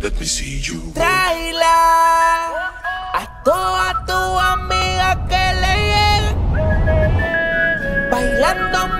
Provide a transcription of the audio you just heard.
Let me see you. Traila a toda tu amiga que le llegue. Bailando